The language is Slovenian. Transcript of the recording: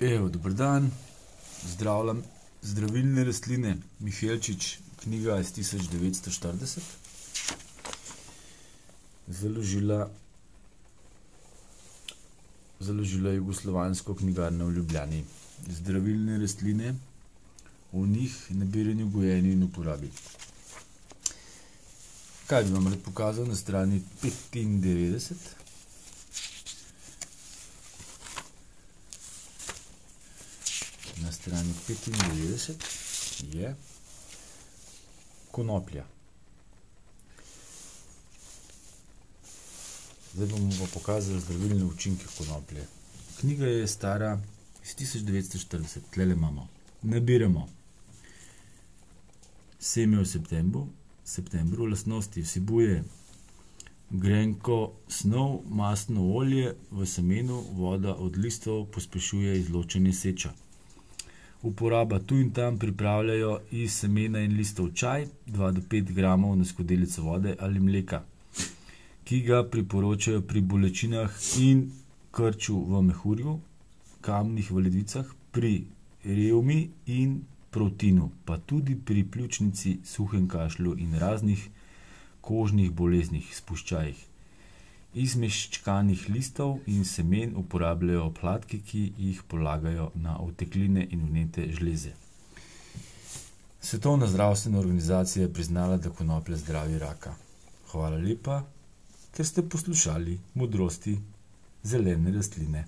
Evo, dober dan, zdravljam zdravilne rastline, Mihelčič, knjiga iz 1940. Založila, založila jugoslovansko knjigarno v Ljubljani. Zdravilne rastline, o njih nabiranju, gojenju in uporabi. Kaj bi vam rad pokazal na strani 95? Strani petindevetdeset je konoplja. Zdaj bomo pa pokazali zdravilne učinke konoplje. Knjiga je stara iz tisoč devetsto štirideset, tulele imamo. Nabiramo seme v septembru, septembru, lastnosti vsebuje grenko snov, mastno olje v semenu, voda od listov pospešuje izločanje seča. Uporaba tu in tam pripravljajo iz semena in listov čaj, dva do pet gramov na skodelico vode ali mleka, ki ga priporočajo pri bolečinah in krču v mehurju, kamnih v ledvicah, pri revmi in protinu, pa tudi pri pljučnici, suhem kašlju in raznih kožnih boleznih, spuščajih. Iz meščkanih listov in semen uporabljajo obkladke, ki jih polagajo na otekline in vnete žleze. Svetovna zdravstvena organizacija je priznala, da konoplja zdravi raka. Hvala lepa, ker ste poslušali Modrosti zelene rastline.